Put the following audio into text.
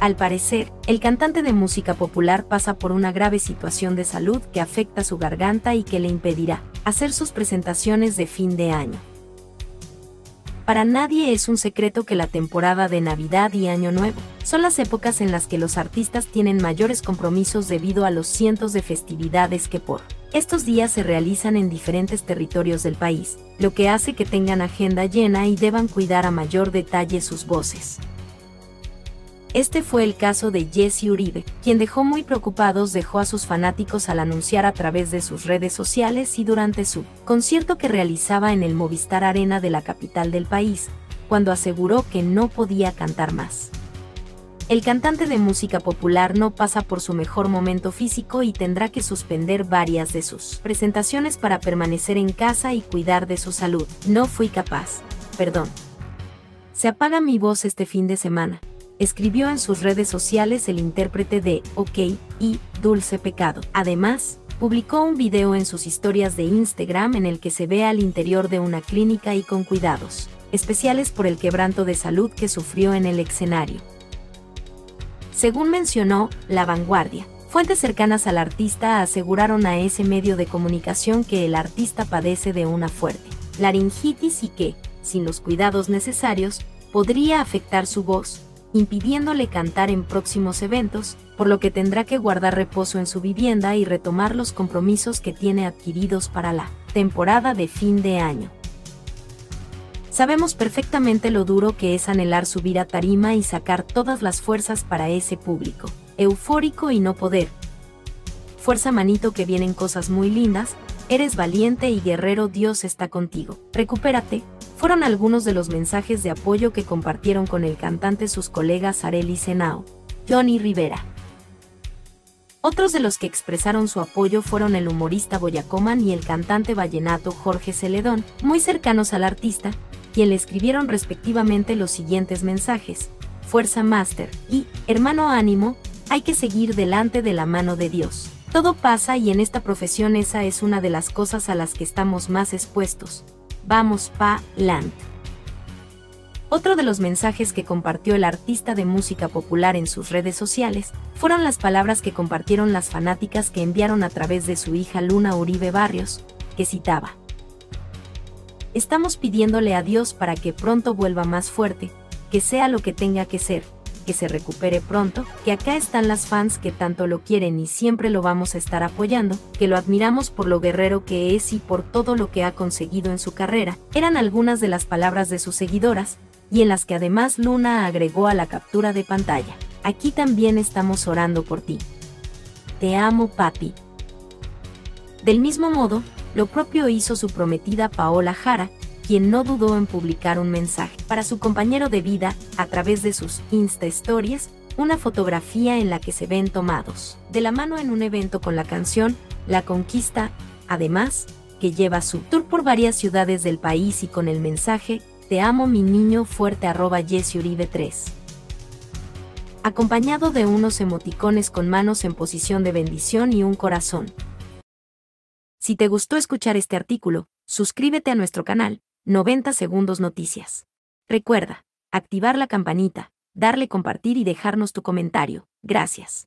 Al parecer, el cantante de música popular pasa por una grave situación de salud que afecta su garganta y que le impedirá hacer sus presentaciones de fin de año. Para nadie es un secreto que la temporada de Navidad y Año Nuevo son las épocas en las que los artistas tienen mayores compromisos debido a los cientos de festividades que por estos días se realizan en diferentes territorios del país, lo que hace que tengan agenda llena y deban cuidar a mayor detalle sus voces. Este fue el caso de Jesse Uribe, quien dejó muy preocupados dejó a sus fanáticos al anunciar a través de sus redes sociales y durante su concierto que realizaba en el Movistar Arena de la capital del país, cuando aseguró que no podía cantar más. El cantante de música popular no pasa por su mejor momento físico y tendrá que suspender varias de sus presentaciones para permanecer en casa y cuidar de su salud. No fui capaz. Perdón. Se apaga mi voz este fin de semana escribió en sus redes sociales el intérprete de OK y Dulce Pecado. Además, publicó un video en sus historias de Instagram en el que se ve al interior de una clínica y con cuidados especiales por el quebranto de salud que sufrió en el escenario. Según mencionó La Vanguardia, fuentes cercanas al artista aseguraron a ese medio de comunicación que el artista padece de una fuerte laringitis y que, sin los cuidados necesarios, podría afectar su voz, impidiéndole cantar en próximos eventos, por lo que tendrá que guardar reposo en su vivienda y retomar los compromisos que tiene adquiridos para la temporada de fin de año. Sabemos perfectamente lo duro que es anhelar subir a tarima y sacar todas las fuerzas para ese público, eufórico y no poder. Fuerza manito que vienen cosas muy lindas, eres valiente y guerrero Dios está contigo. Recupérate, fueron algunos de los mensajes de apoyo que compartieron con el cantante sus colegas Arely Senao, Johnny Rivera. Otros de los que expresaron su apoyo fueron el humorista Boyacoman y el cantante vallenato Jorge Celedón, muy cercanos al artista, quien le escribieron respectivamente los siguientes mensajes. Fuerza Master y, hermano ánimo, hay que seguir delante de la mano de Dios. Todo pasa y en esta profesión esa es una de las cosas a las que estamos más expuestos. Vamos pa land. Otro de los mensajes que compartió el artista de música popular en sus redes sociales fueron las palabras que compartieron las fanáticas que enviaron a través de su hija Luna Uribe Barrios, que citaba. Estamos pidiéndole a Dios para que pronto vuelva más fuerte, que sea lo que tenga que ser, que se recupere pronto, que acá están las fans que tanto lo quieren y siempre lo vamos a estar apoyando, que lo admiramos por lo guerrero que es y por todo lo que ha conseguido en su carrera, eran algunas de las palabras de sus seguidoras, y en las que además Luna agregó a la captura de pantalla. Aquí también estamos orando por ti. Te amo, papi. Del mismo modo, lo propio hizo su prometida Paola Jara, quien no dudó en publicar un mensaje para su compañero de vida a través de sus Insta Stories, una fotografía en la que se ven tomados de la mano en un evento con la canción La Conquista, además, que lleva su tour por varias ciudades del país y con el mensaje Te amo mi niño fuerte arroba Uribe 3 acompañado de unos emoticones con manos en posición de bendición y un corazón. Si te gustó escuchar este artículo, suscríbete a nuestro canal 90 segundos noticias. Recuerda, activar la campanita, darle compartir y dejarnos tu comentario. Gracias.